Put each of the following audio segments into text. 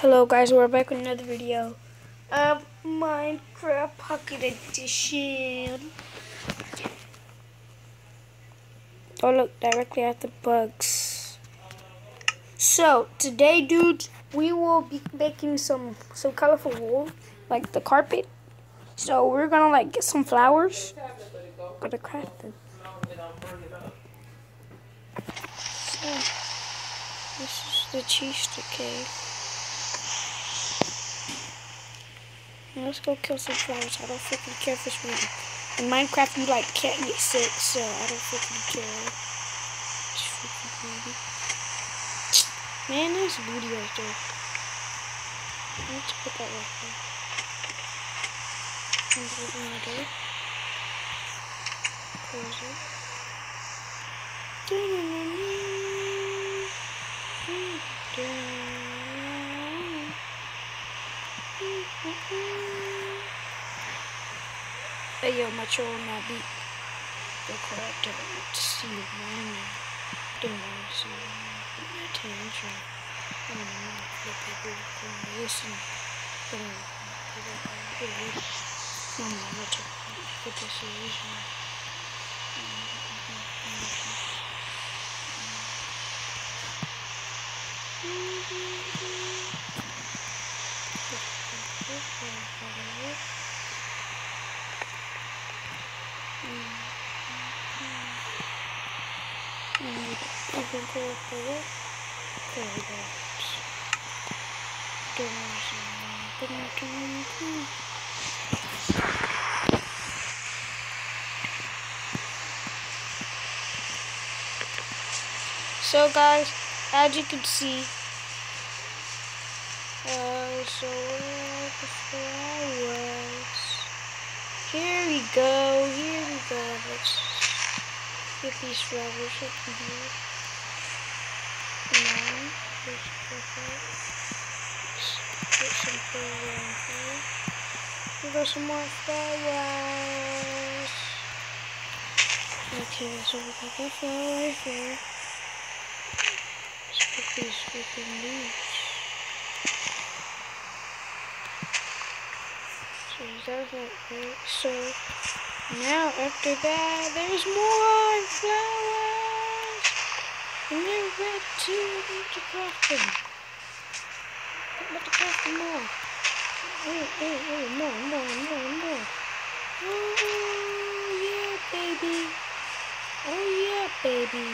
Hello guys, we're back with another video of Minecraft Pocket Edition. Oh look, directly at the bugs. So, today dudes, we will be making some, some colorful wool, like the carpet. So we're gonna like get some flowers. Gonna craft them. So, this is the Cheester let's go kill some flowers. I don't freaking care if it's winter. In Minecraft, you like can't get sick, so I don't freaking care. It's freaking. Man, there's booty right there. Let's put that right there. And open my door. Close it. Hey yo, my beat. The correct to see morning. Didn't want to see my attention. And I'm not the people who listen. But I'm not the I'm not to put this solution. Even There we go. So guys, as you can see, uh, so where the flowers? Here we go, here we go. Let's get these flowers up here. Now, let's get some flowers here. We got some more flowers. Okay, so we got that flower right here. Let's put these freaking leaves. So it, right? So now after that, there's more flowers, and they're red Need to craft them. Let to craft them more. Oh, oh, oh, more, more, more, more. Oh yeah, baby. Oh yeah, baby.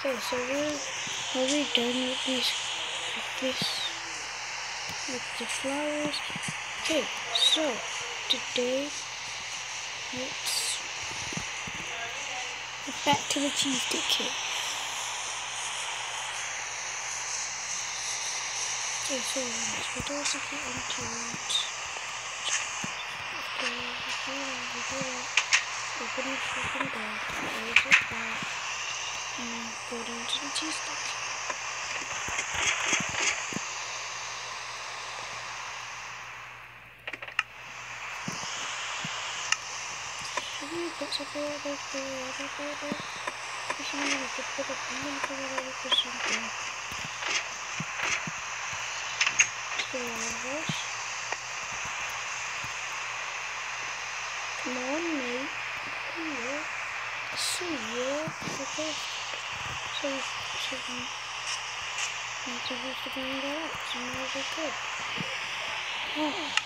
Okay, so we're already done with these, with this, with the flowers. Okay, so today get back to the cheesestick kit. Okay, so let's go to the entrance. Okay, we do that, we do that. Open the freaking door, close it back and go down to the stick. That's a good idea. If you need to put a pin for whatever for something. Two hours. Come on, mate. Yeah. See ya. Okay. So, so, I'm supposed to find out. So now we could. Oh.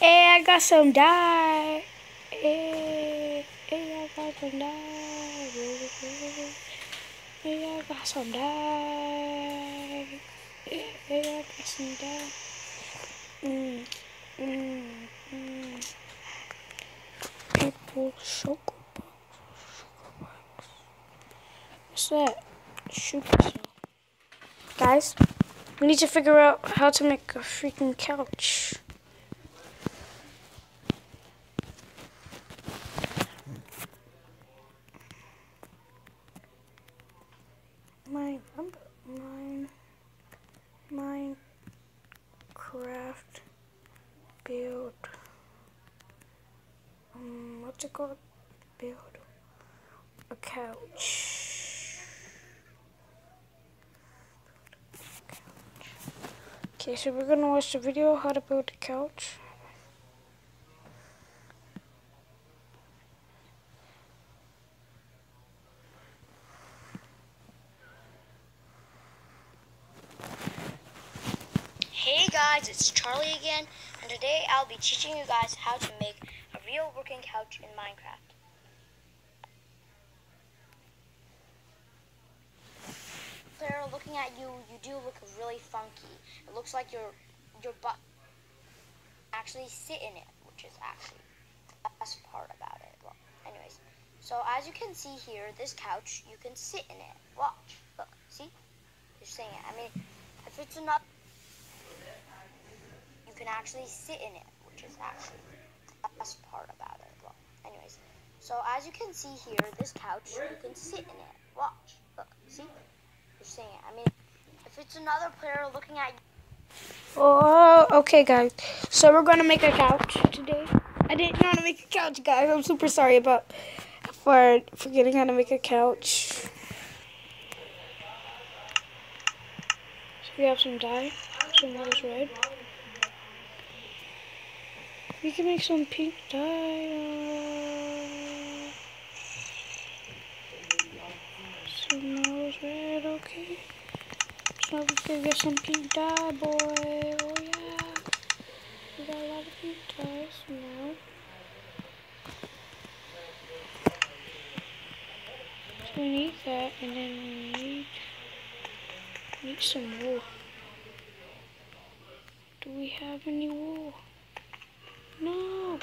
Hey, I got some dye. Hey, hey, I got some dye. Hey, I got some dye. Hey, I got some dye. Mm, mm, mm. Purple chocolate What's that? Super Guys, We need to figure out how to make a freaking couch. Mine, mine, Minecraft build. Um, what's it called? Build a couch. Okay, so we're gonna watch the video how to build a couch. Hey guys, it's Charlie again, and today I'll be teaching you guys how to make a real working couch in Minecraft. Player looking at you, you do look really funky. It looks like your your butt actually sit in it, which is actually the best part about it. Well, anyways, so as you can see here, this couch, you can sit in it. Watch, look, see? You're seeing it. I mean, if it's enough you can actually sit in it, which is actually the best part about it. Well, anyways, so as you can see here, this couch, you can sit in it. Watch? It. I mean, if it's another player looking at Oh, okay, guys. So we're gonna make a couch today. I didn't know how to make a couch, guys. I'm super sorry about for forgetting how to make a couch. So we have some dye, some of this red. We can make some pink dye. Some of this red, okay. So we can get some pink dye, boy. Oh yeah. We got a lot of pink dyes now. So we need that, and then we need need some wool. Do we have any wool? No.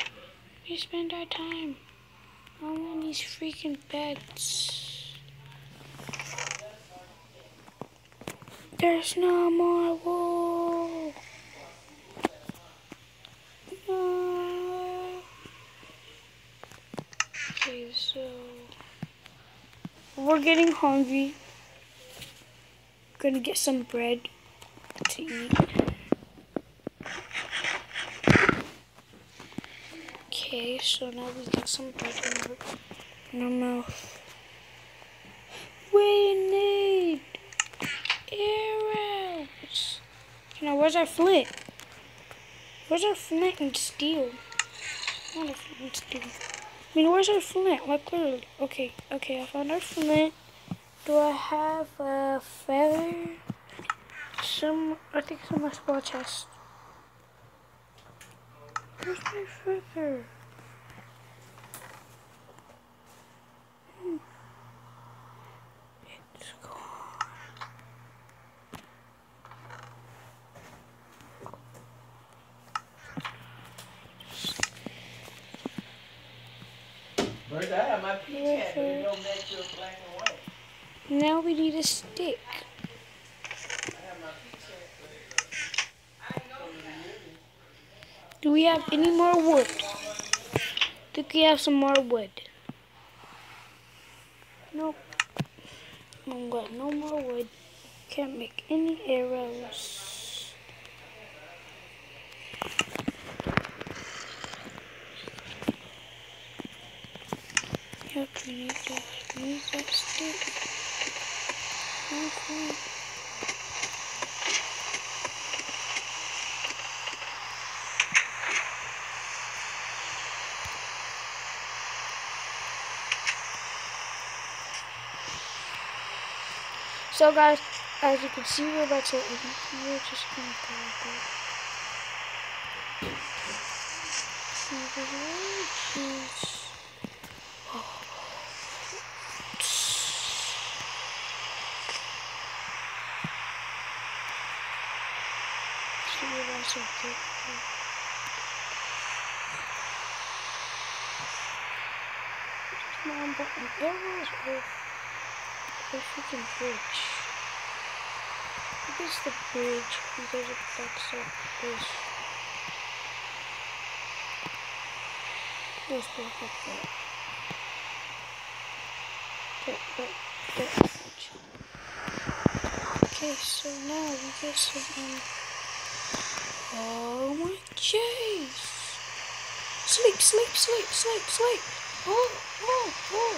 We spend our time on these freaking beds. There's no more wool. No. Okay, so we're getting hungry. Gonna get some bread to eat. Okay, so now we got some bread in our, mouth. We arrows. Now, where's our flint? Where's our flint and steel? Not a flint and steel. I mean, where's our flint? Like, clearly. Okay, okay, I found our flint. Do I have a feather? Some, I think it's in my small chest. Where's my feather? My don't match black and white. Now we need a stick. Do we have any more wood? Think we have some more wood? Nope. We got no more wood. Can't make any arrows. So guys, as you can see, we're about to we're just gonna go like that. Jeez. You guys okay. Mom, but an arrows with a freaking bridge. think the bridge because it backs up this. Back up there. Okay, but, but, okay, so now we get some, um, oh my jeez. Sleep, sleep, sleep, sleep, sleep. Oh, oh, oh.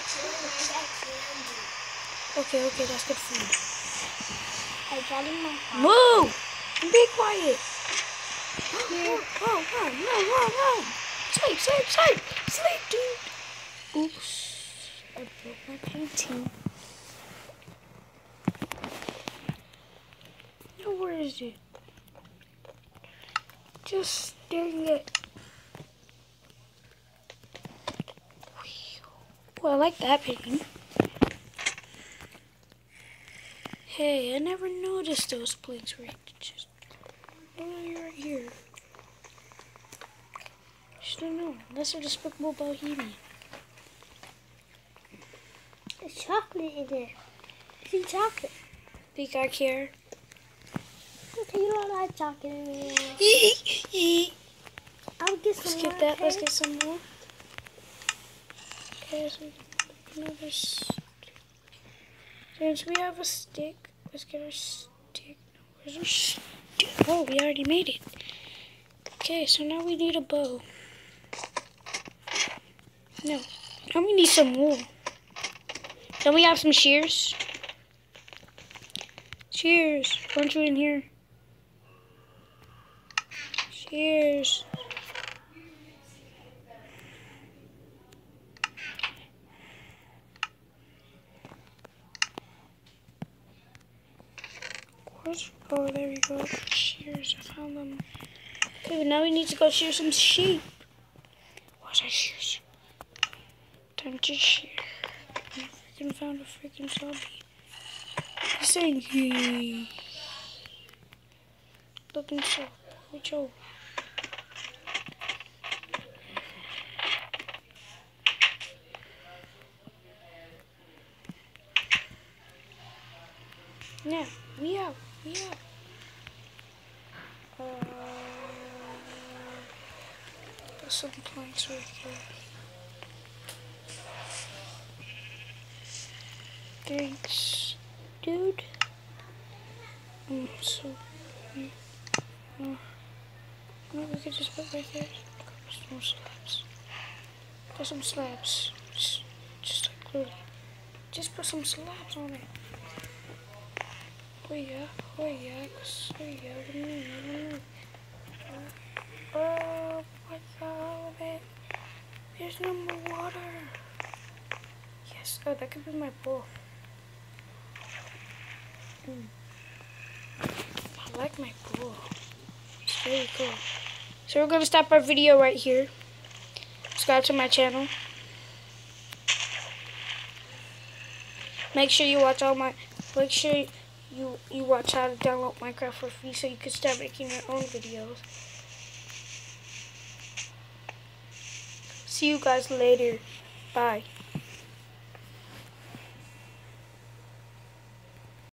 Okay, okay, that's good food. I got in my house. Move! Be quiet. Whoa, whoa, whoa, whoa, whoa, whoa. Sleep, sleep, sleep, sleep, dude. Oops, I broke my painting. Now where is it? Just dang it. Well, I like that painting. Hey, I never noticed those plates right just only right here. Just don't know. Unless they're despicable bohemian. There's chocolate in there. See chocolate. Think I care? Okay, you don't like chocolate. Let's I'll get some get more, that. Let's get some more. Okay, so another stick. Since we have a stick, let's get our stick. Where's our stick? Oh, we already made it. Okay, so now we need a bow. No, now we need some wool. Then we have some shears. Shears, aren't you in here? Where's, oh, there we go. Shears, I found them. Okay, but now we need to go shear some sheep. What's our shears? Time to shear. I freaking found a freaking zombie. He's saying he. Looking so. Which oh. Yeah, we out. We out. Uh, some planks right here. Thanks, dude. Mm, so, mm, no, we could just put right there. Some slabs. Put some slabs. Just, just like literally. Just put some slabs on it. Oh yeah, oh yeah, oh what's all of it? There's no more water. Yes, oh, that could be my bowl. Mm. I like my pool. It's really cool. So we're going to stop our video right here. Subscribe to my channel. Make sure you watch all my, make sure you, you watch how to download Minecraft for free so you can start making your own videos. See you guys later. Bye.